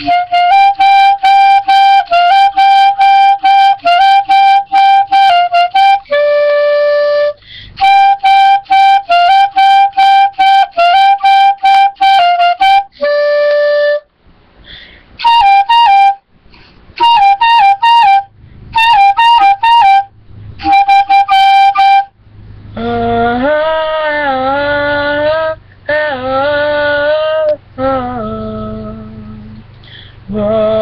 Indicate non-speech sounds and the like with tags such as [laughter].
Thank [laughs] you. love.